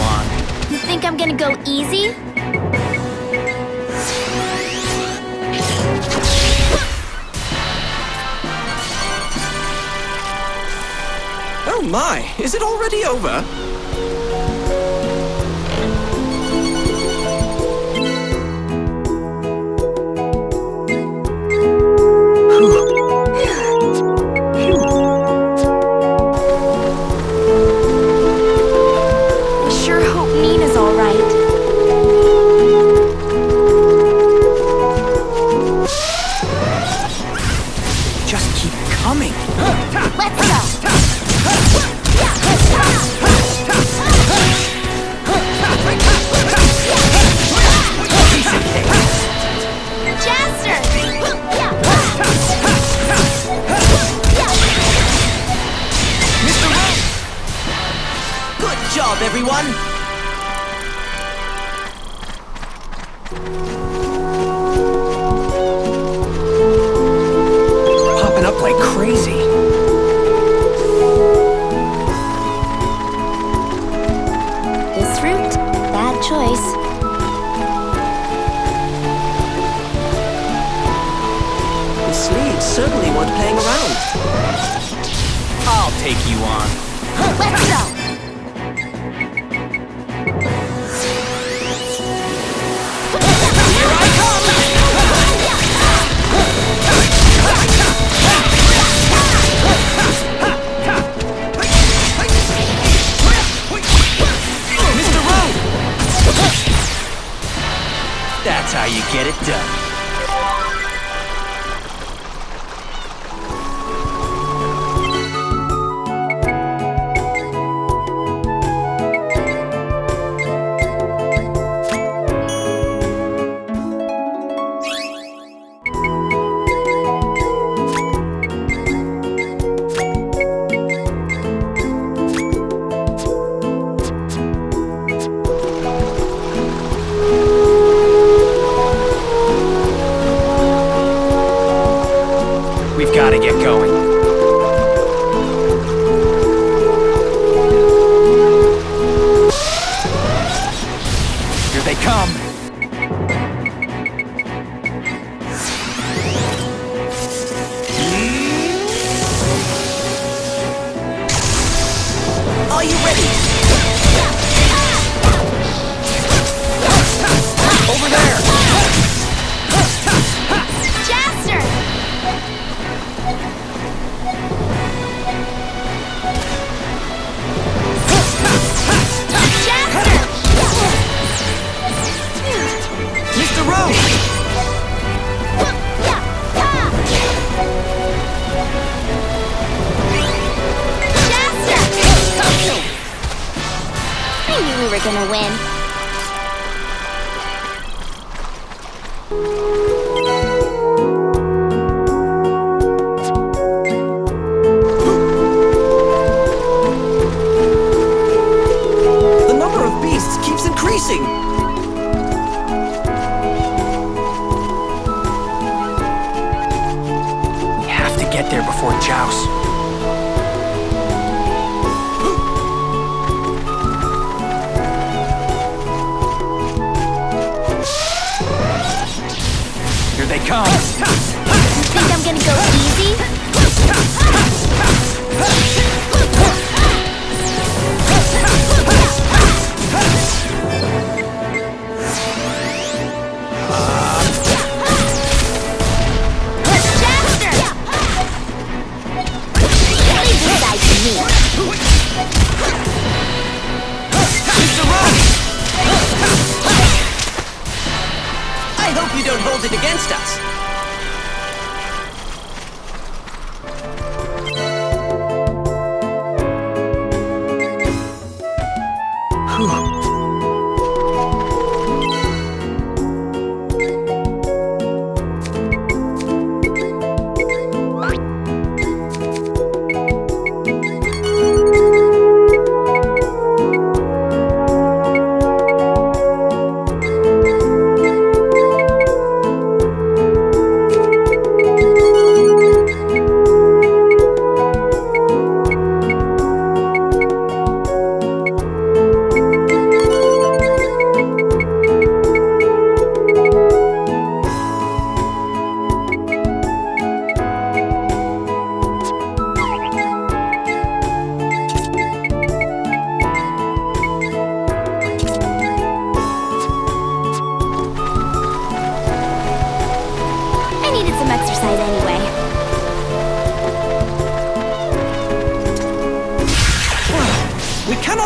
You think I'm gonna go easy? Oh my, is it already over? everyone? That's how you get it done.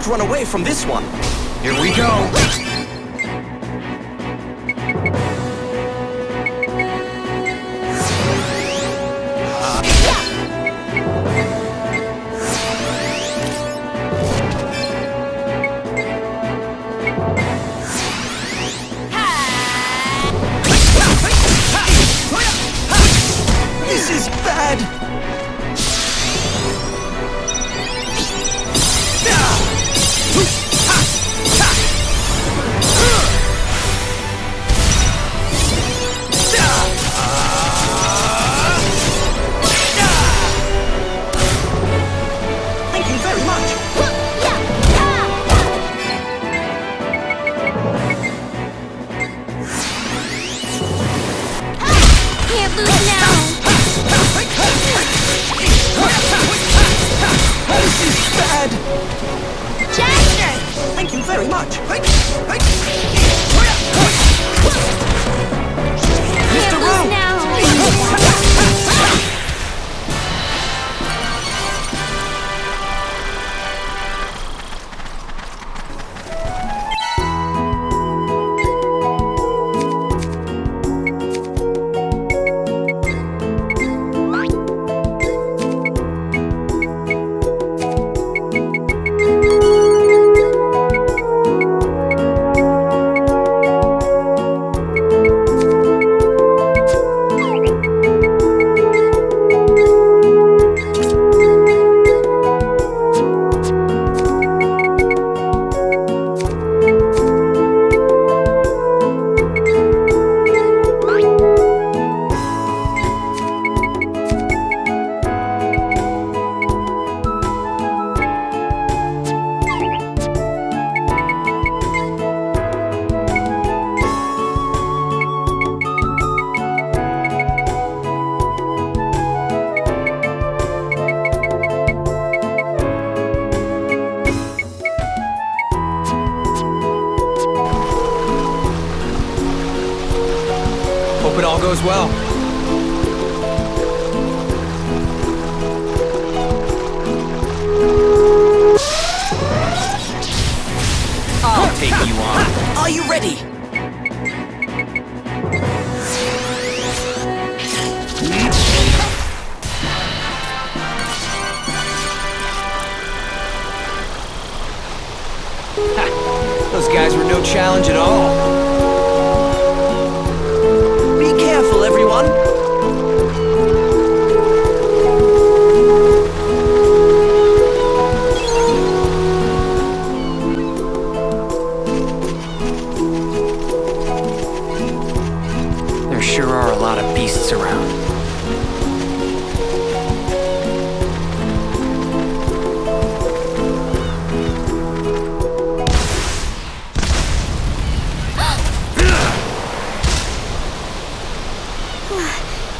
Cannot run away from this one. Here we go.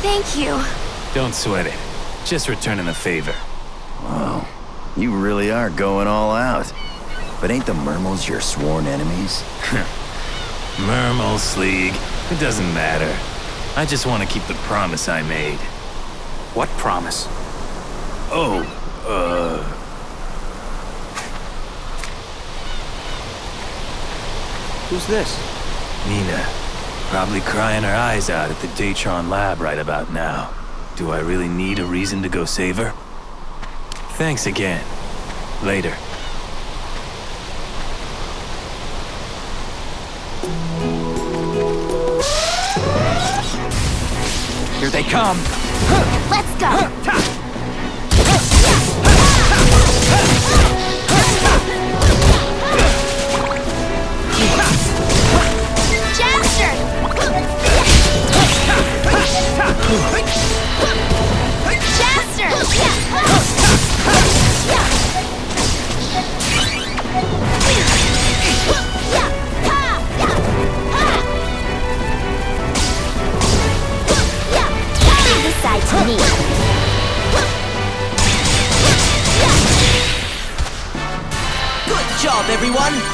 Thank you. Don't sweat it. Just returning the favor. Wow, you really are going all out. But ain't the Mermals your sworn enemies? Mermal League. It doesn't matter. I just want to keep the promise I made. What promise? Oh, uh. Who's this? Nina. Probably crying her eyes out at the Daytron lab right about now. Do I really need a reason to go save her? Thanks again. Later. Here they come! Let's go! Good job, everyone!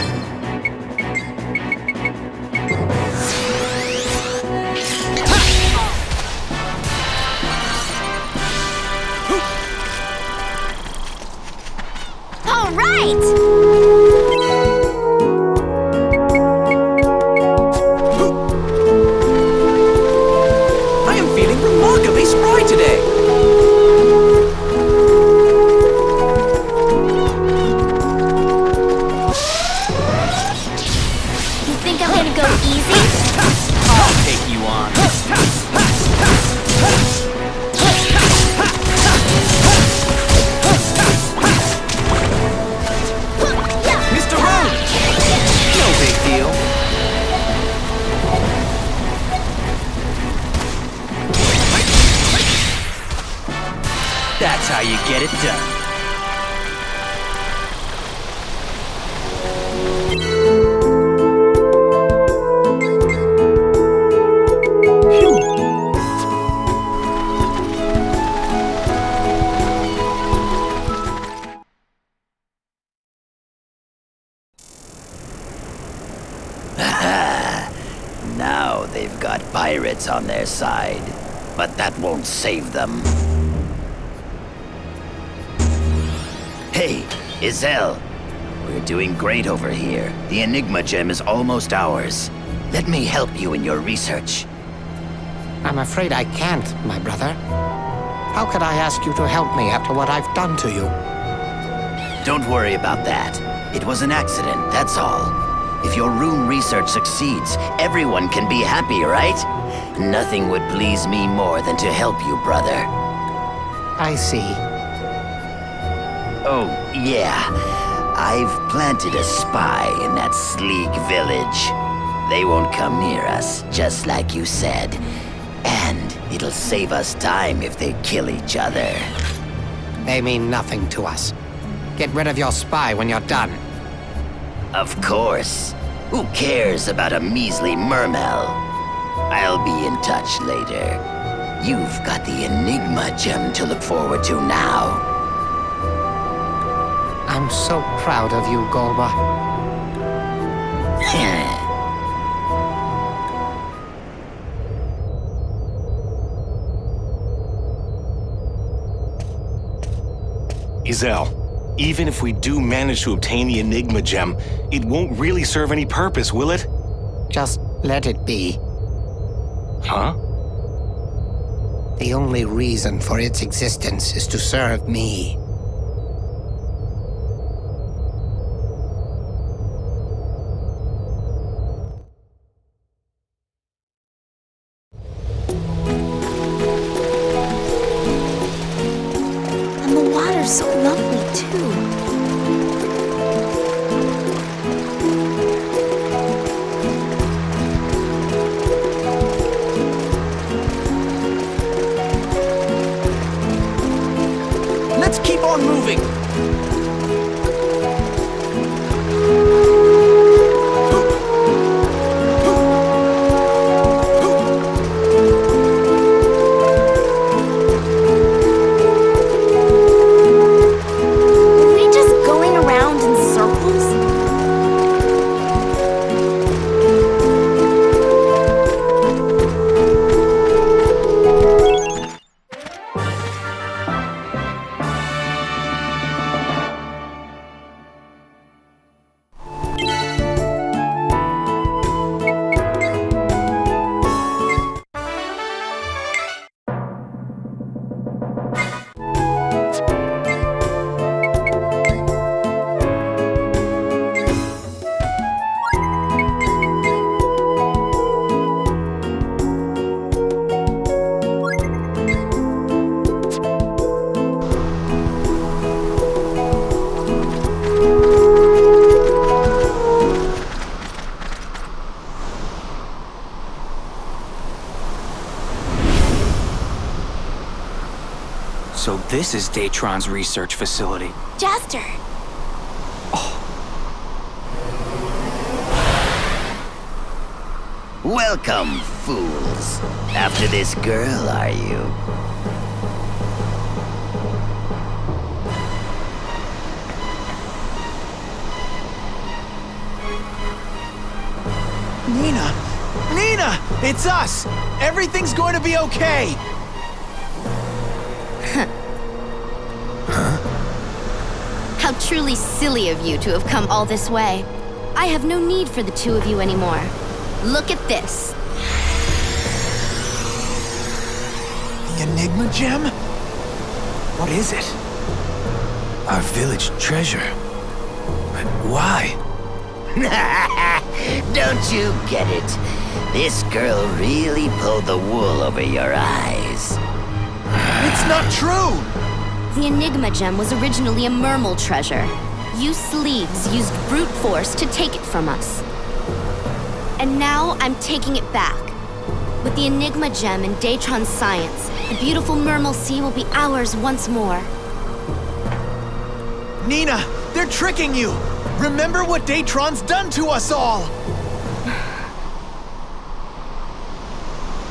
great over here. The Enigma gem is almost ours. Let me help you in your research. I'm afraid I can't, my brother. How could I ask you to help me after what I've done to you? Don't worry about that. It was an accident, that's all. If your rune research succeeds, everyone can be happy, right? Nothing would please me more than to help you, brother. I see. Oh, yeah. I've planted a spy in that Sleeg village. They won't come near us, just like you said. And it'll save us time if they kill each other. They mean nothing to us. Get rid of your spy when you're done. Of course. Who cares about a measly Mermal? I'll be in touch later. You've got the Enigma gem to look forward to now. I'm so proud of you, Golba. Izel, even if we do manage to obtain the Enigma gem, it won't really serve any purpose, will it? Just let it be. Huh? The only reason for its existence is to serve me. This is Daytron's research facility. Jaster! Oh. Welcome, fools. After this girl, are you? Nina! Nina! It's us! Everything's going to be okay! Silly of you to have come all this way. I have no need for the two of you anymore. Look at this. The Enigma Gem? What is it? Our village treasure. But why? Don't you get it? This girl really pulled the wool over your eyes. It's not true! The Enigma Gem was originally a Mermal treasure. You Sleegs used brute force to take it from us. And now I'm taking it back. With the Enigma Gem and Daytron's science, the beautiful Mermal Sea will be ours once more. Nina, they're tricking you! Remember what Daytron's done to us all!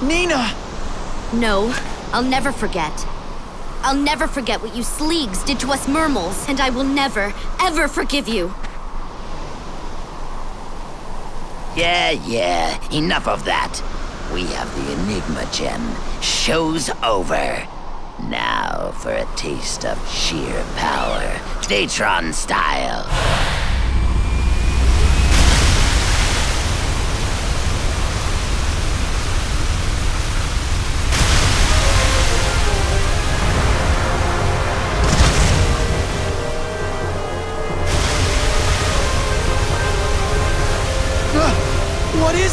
Nina! No, I'll never forget. I'll never forget what you Sleegs did to us Mermals, and I will never, ever forgive you. Yeah, yeah, enough of that. We have the Enigma Gem. Show's over. Now for a taste of sheer power. Daytron style.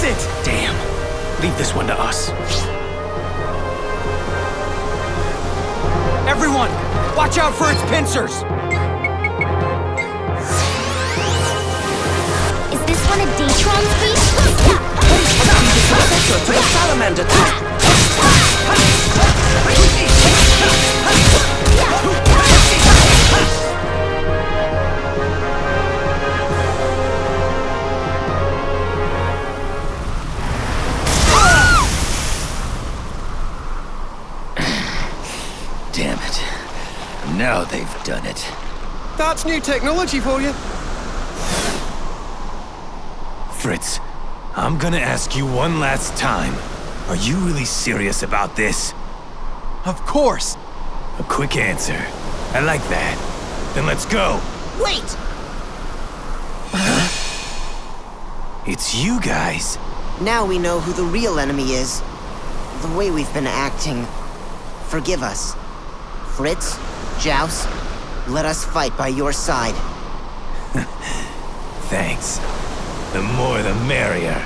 It? Damn. Leave this one to us. Everyone, watch out for its pincers! Is this one of Daytron's beasts? Pressure to the salamander. It. That's new technology for you. Fritz, I'm gonna ask you one last time. Are you really serious about this? Of course! A quick answer. I like that. Then let's go. Wait! It's you guys. Now we know who the real enemy is. The way we've been acting. Forgive us. Fritz, Joust, let us fight by your side. Thanks. The more the merrier.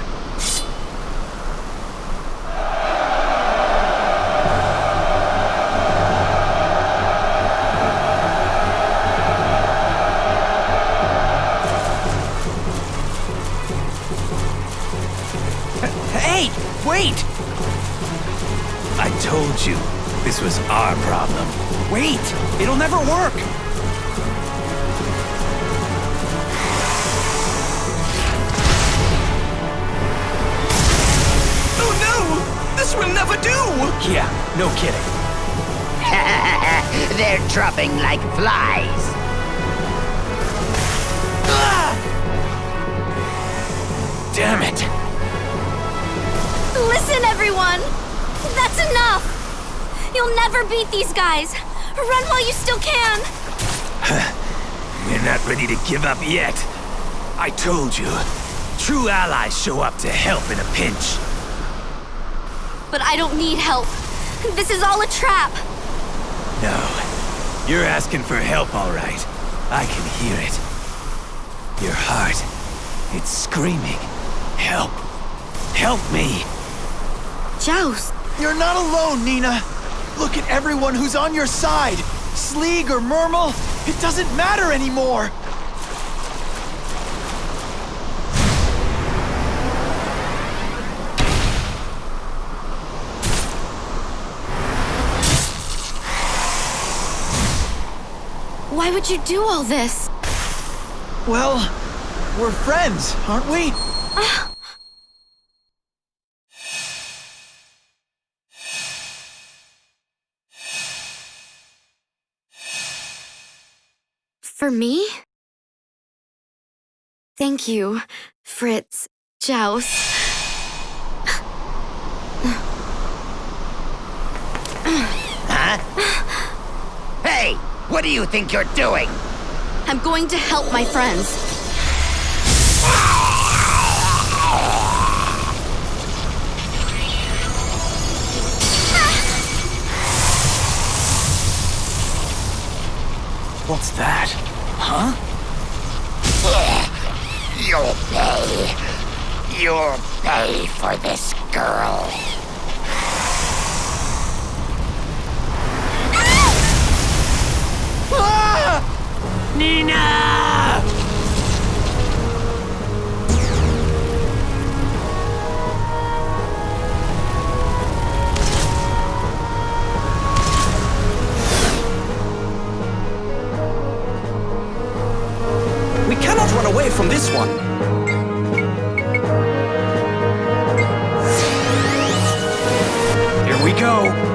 Hey! Wait! I told you, this was our problem. Wait! It'll never work! Like flies. Damn it! Listen, everyone! That's enough! You'll never beat these guys! Run while you still can! We're not ready to give up yet. I told you. True allies show up to help in a pinch. But I don't need help. This is all a trap. No. You're asking for help, all right. I can hear it. Your heart. It's screaming. Help. Help me. Joust, You're not alone, Nina! Look at everyone who's on your side! Sleeg or Mermal, it doesn't matter anymore! Why would you do all this? Well, we're friends, aren't we? For me? Thank you, Fritz, Joust. What do you think you're doing? I'm going to help my friends. What's that? Huh? You'll pay. You'll pay for this girl. Nina! We cannot run away from this one. Here we go.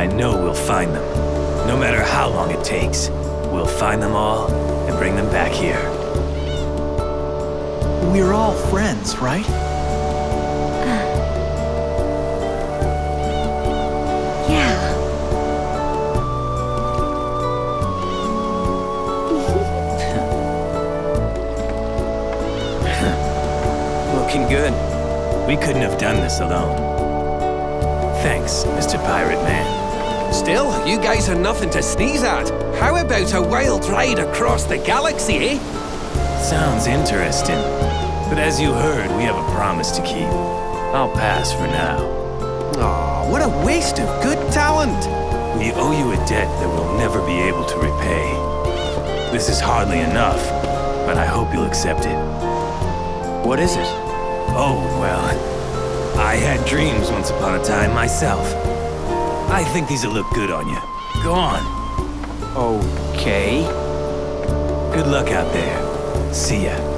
I know we'll find them. No matter how long it takes. We'll find them all and bring them back here. We're all friends, right? Yeah. Looking good. We couldn't have done this alone. Thanks, Mr. Pirate Man. Still, you guys are nothing to sneeze at. How about a wild ride across the galaxy, eh? Sounds interesting. But as you heard, we have a promise to keep. I'll pass for now. Aw, what a waste of good talent. We owe you a debt that we'll never be able to repay. This is hardly enough, but I hope you'll accept it. What is it? Oh, well, I had dreams once upon a time myself. I think these'll look good on you. Go on. Okay. Good luck out there. See ya.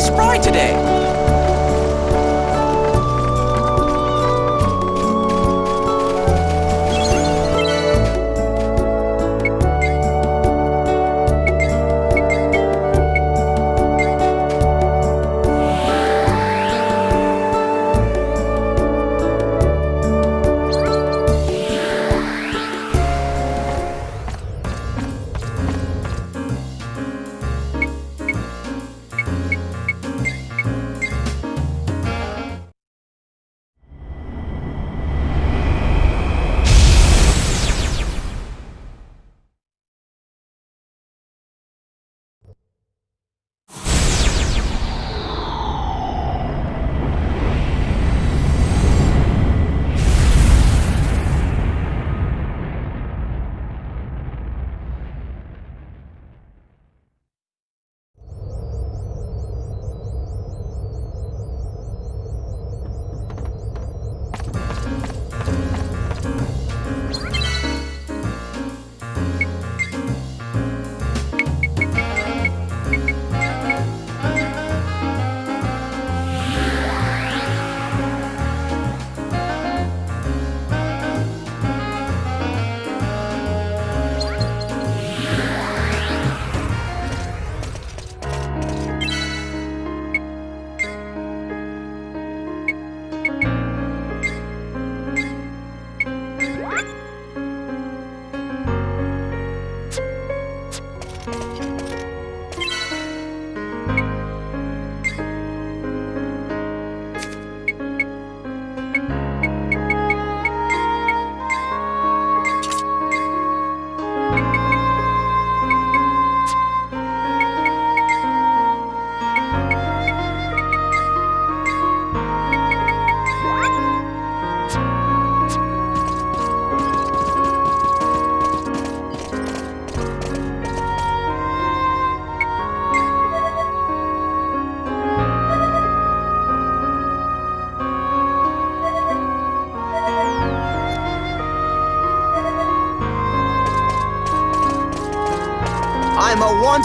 Spry today.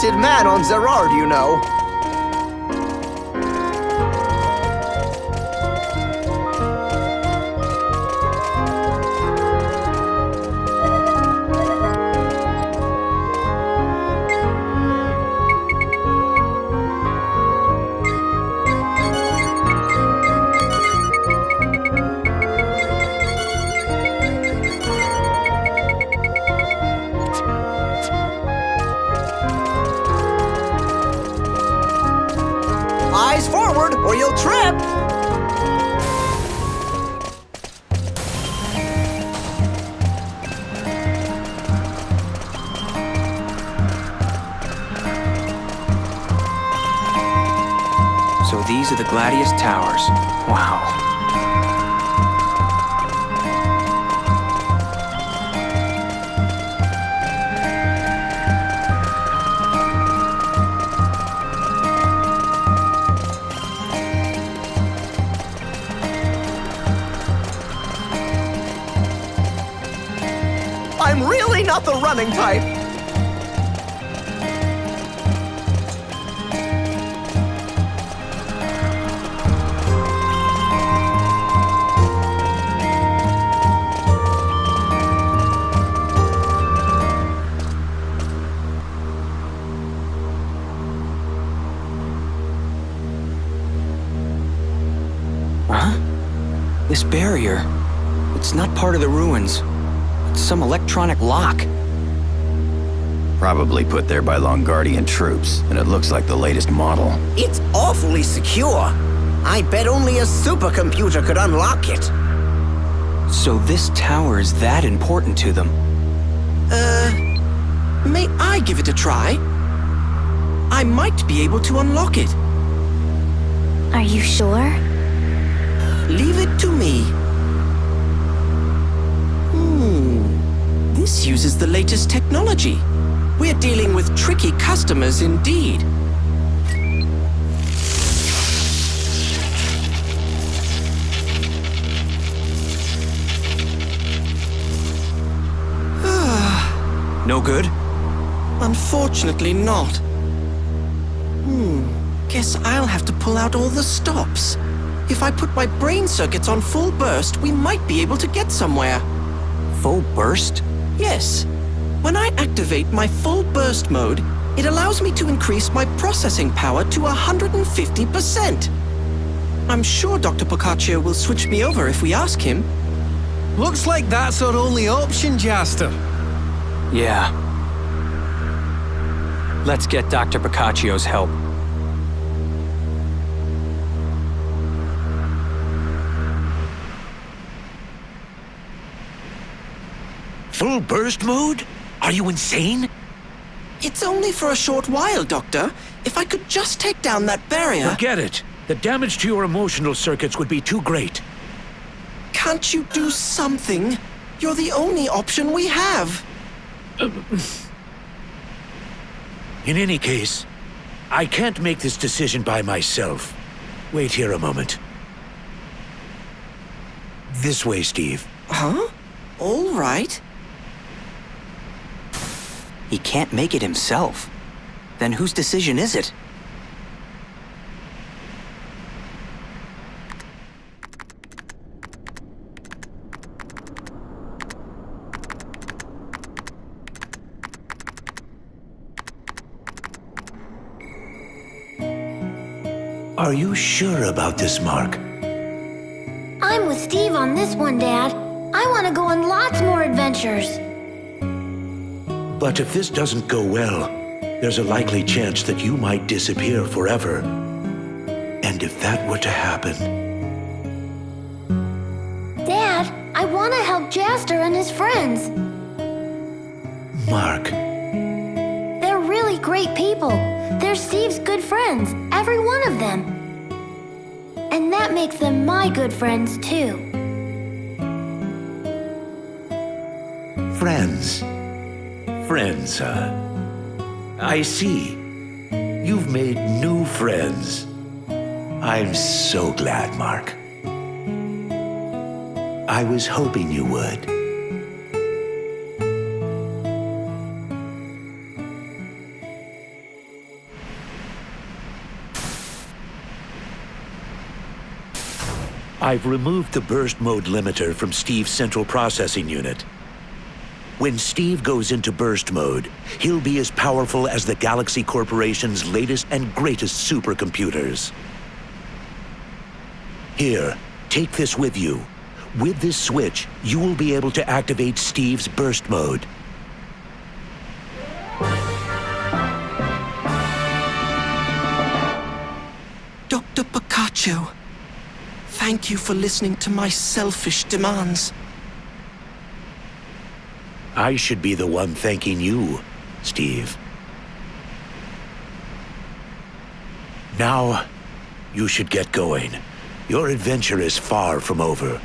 Wanted man on Zerard, you know. I'm really not the running type. Huh? This barrier. It's not part of the ruins. It's some electronic lock. Probably put there by Longardian troops, and it looks like the latest model. It's awfully secure. I bet only a supercomputer could unlock it. So this tower is that important to them. Uh, may I give it a try? I might be able to unlock it. Are you sure? Leave it to me. This uses the latest technology. We're dealing with tricky customers indeed. No good? Unfortunately not. Hmm. Guess I'll have to pull out all the stops. If I put my brain circuits on full burst, we might be able to get somewhere. Full burst? Yes. When I activate my full burst mode, it allows me to increase my processing power to 150%. I'm sure Dr. Boccaccio will switch me over if we ask him. Looks like that's our only option, Jaster. Yeah. Let's get Dr. Boccaccio's help. Full burst mode? Are you insane? It's only for a short while, Doctor. If I could just take down that barrier. Forget it. The damage to your emotional circuits would be too great. Can't you do something? You're the only option we have. In any case, I can't make this decision by myself. Wait here a moment. This way, Steve. Huh? All right. He can't make it himself. Then whose decision is it? Are you sure about this, Mark? I'm with Steve on this one, Dad. I want to go on lots more adventures. But if this doesn't go well, there's a likely chance that you might disappear forever. And if that were to happen, Dad, I want to help Jaster and his friends. Mark, They're really great people. They're Steve's good friends, every one of them. And that makes them my good friends, too. friends friends, huh? I see. You've made new friends. I'm so glad, Mark. I was hoping you would. I've removed the burst mode limiter from Steve's central processing unit. When Steve goes into burst mode, he'll be as powerful as the Galaxy Corporation's latest and greatest supercomputers. Here, take this with you. With this switch, you will be able to activate Steve's burst mode. Dr. Picacho, thank you for listening to my selfish demands. I should be the one thanking you, Steve. Now, you should get going. Your adventure is far from over.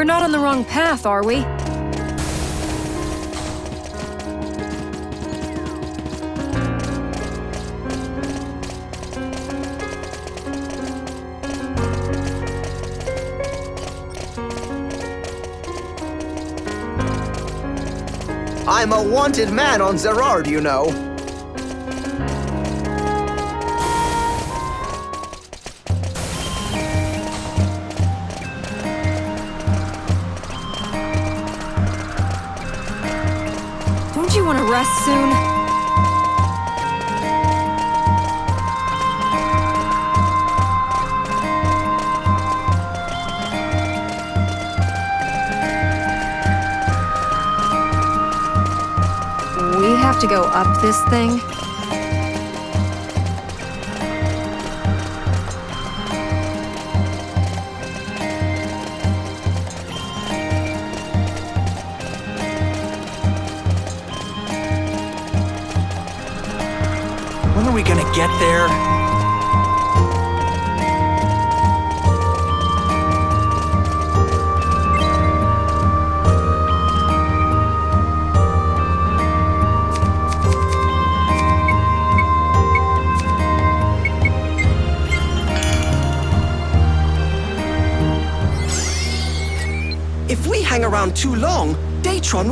We're not on the wrong path, are we? I'm a wanted man on Zerard, you know. This thing?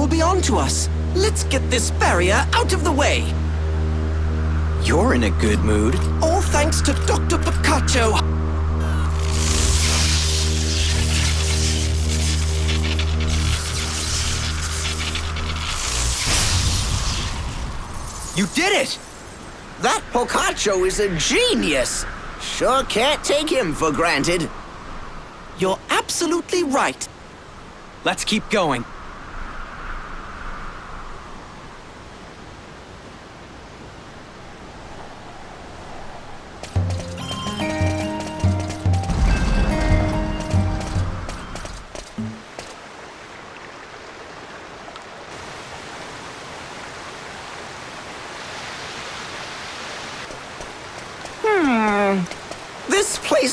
Will be on to us. Let's get this barrier out of the way. You're in a good mood. All thanks to Dr. Picacho. You did it! That Pocaccio is a genius! Sure can't take him for granted. You're absolutely right. Let's keep going.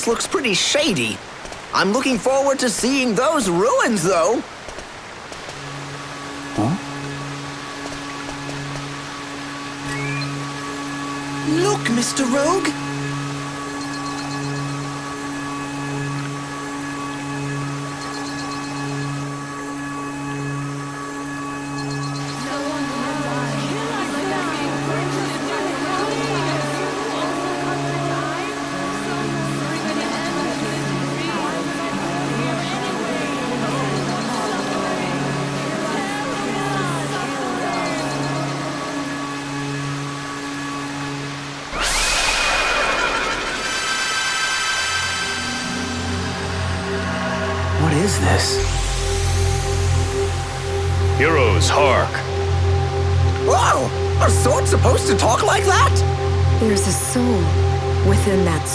Looks pretty shady. I'm looking forward to seeing those ruins, though. Look, Mr. Rogue.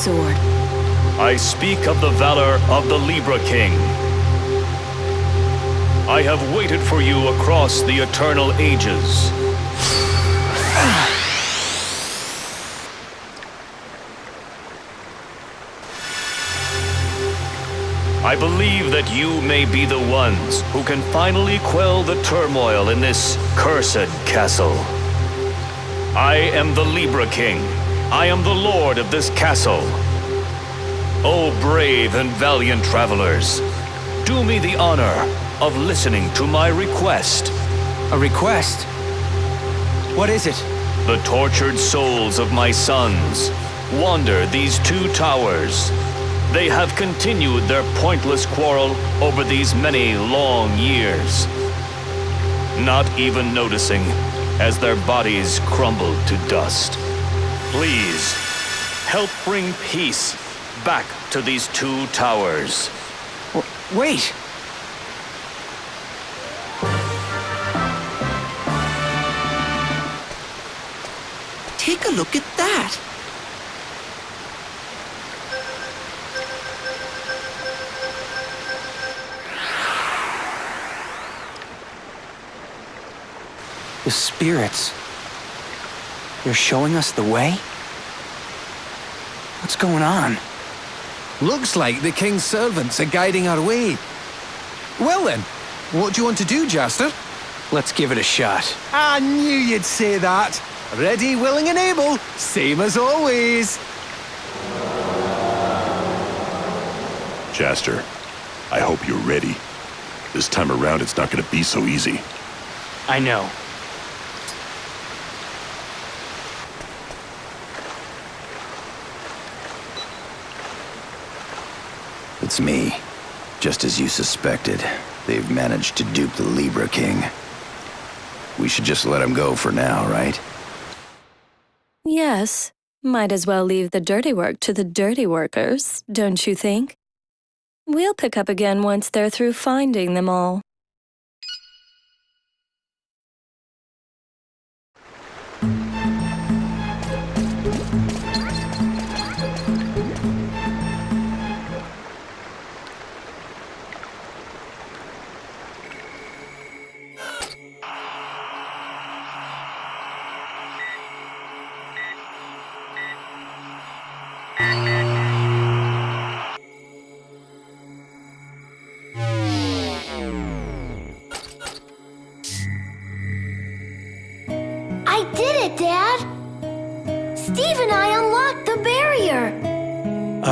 Sword. I speak of the valor of the Libra King. I have waited for you across the eternal ages. I believe that you may be the ones who can finally quell the turmoil in this cursed castle. I am the Libra King. I am the lord of this castle. O brave and valiant travelers, do me the honor of listening to my request. A request? What is it? The tortured souls of my sons wander these two towers. They have continued their pointless quarrel over these many long years, not even noticing as their bodies crumble to dust. Please, help bring peace back to these two towers. Wait! Take a look at that. The spirits. They're showing us the way? What's going on? Looks like the king's servants are guiding our way. Well then, what do you want to do, Jaster? Let's give it a shot. I knew you'd say that. Ready, willing, and able, same as always. Jaster, I hope you're ready. This time around, it's not gonna be so easy. I know. It's me. Just as you suspected, they've managed to dupe the Libra King. We should just let him go for now, right? Yes. Might as well leave the dirty work to the dirty workers, don't you think? We'll pick up again once they're through finding them all.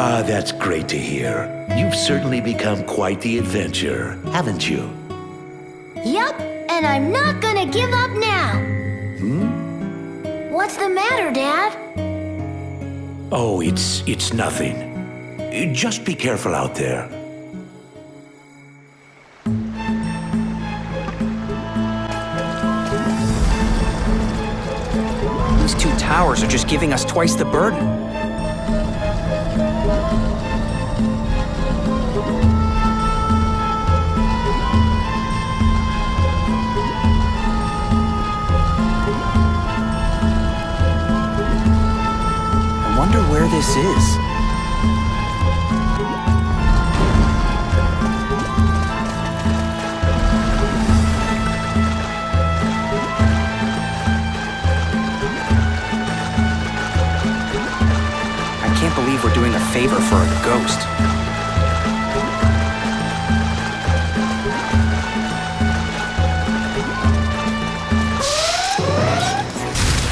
Ah, that's great to hear. You've certainly become quite the adventurer, haven't you? Yup, and I'm not gonna give up now! Hmm? What's the matter, Dad? Oh, it's it's nothing. Uh, Just be careful out there. These two towers are just giving us twice the burden. Wonder where this is. I can't believe we're doing a favor for a ghost.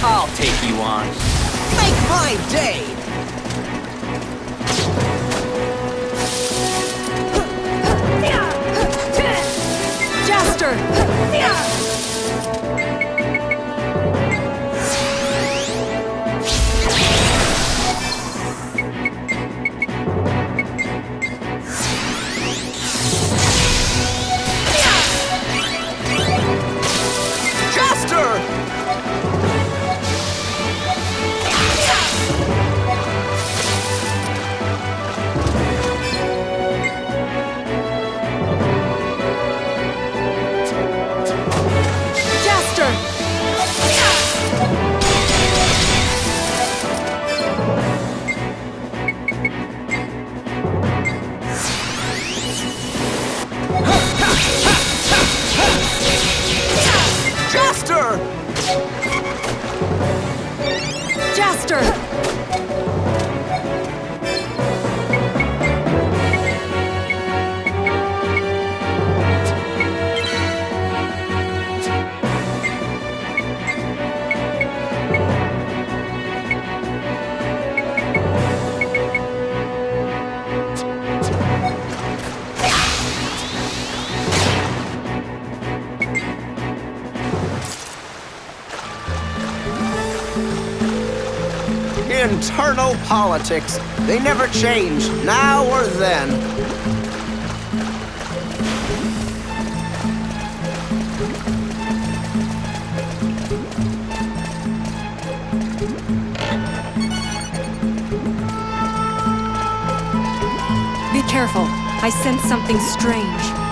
I'll take you on. Make my day! Jaster! Jaster! Internal politics. They never change, now or then. Be careful. I sense something strange.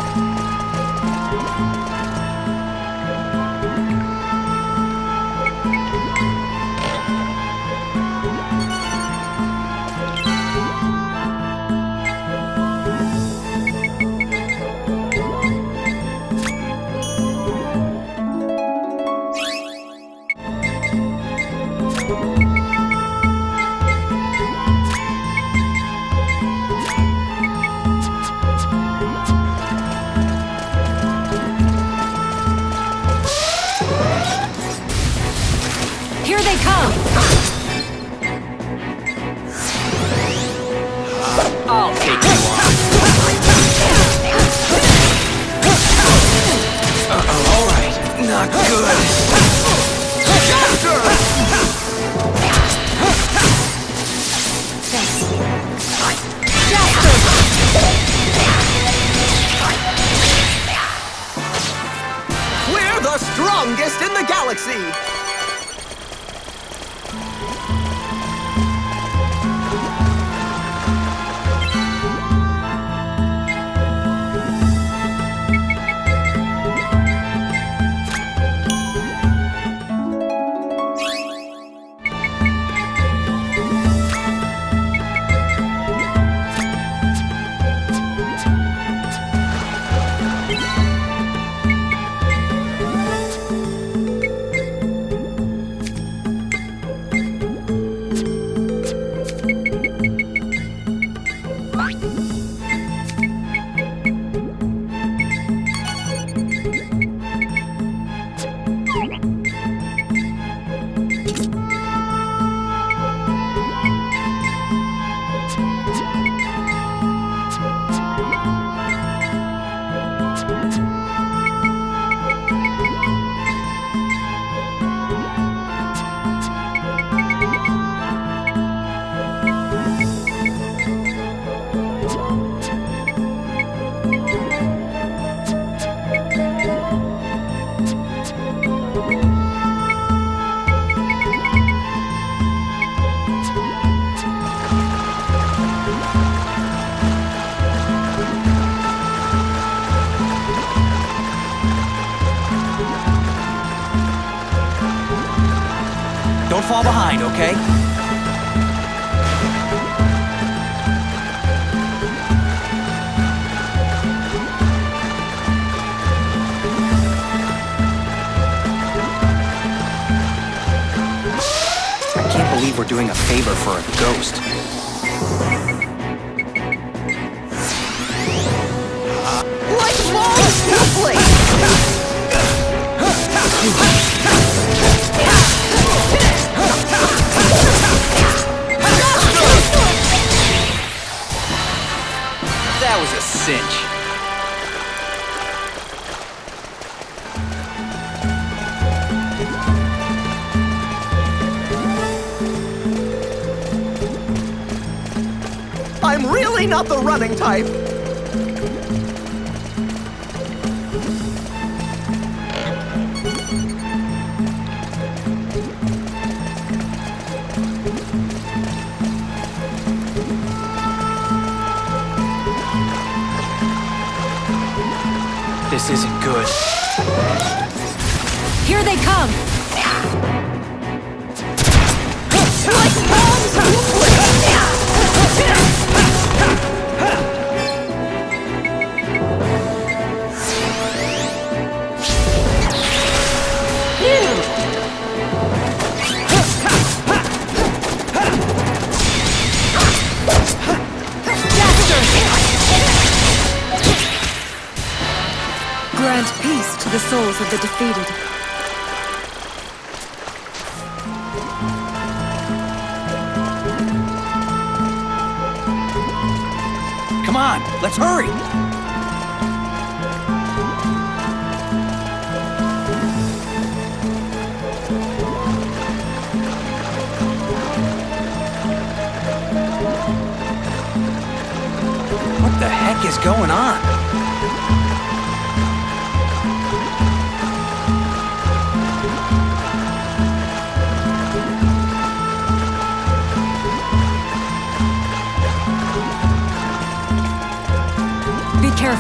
That was a cinch. I'm really not the running type.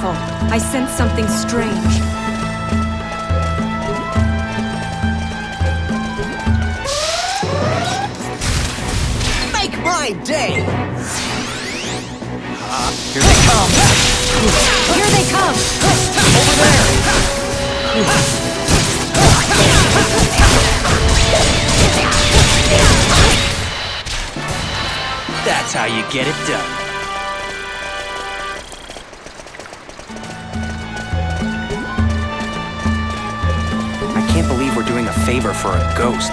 Be careful. I sense something strange. Make my day! Here they come! Here they come! Over there! That's how you get it done. Favor for a ghost.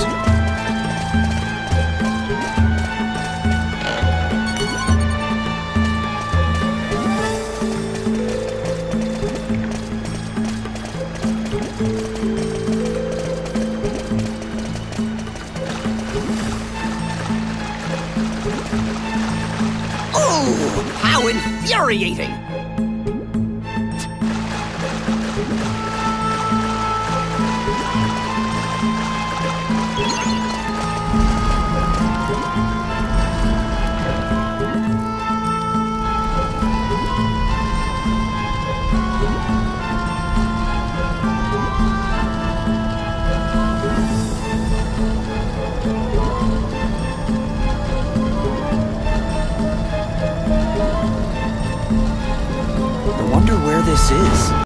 Oh, how infuriating!